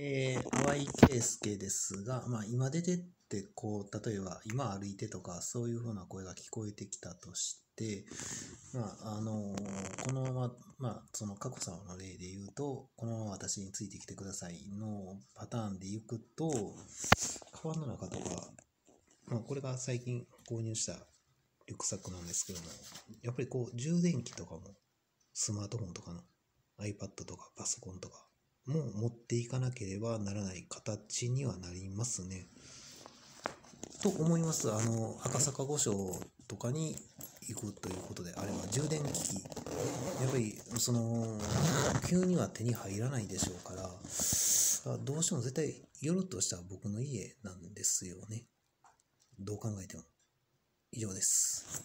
えー、Y 圭介ですが、まあ、今出てって、こう、例えば、今歩いてとか、そういうふうな声が聞こえてきたとして、まあ、あのーこのまま、まあ、その、佳子さまの例で言うと、このまま私についてきてくださいのパターンで行くと、川の中とか、まあ、これが最近購入したリュックサックなんですけども、やっぱりこう、充電器とかも、スマートフォンとかの iPad とかパソコンとかも持っていかなければならない形にはなりますね。と思います。あの、赤坂御所とかに行くということであれば、充電器、やっぱり、その、急には手に入らないでしょうから、どうしても絶対寄るとしたら僕の家なんですよね。どう考えても。以上です。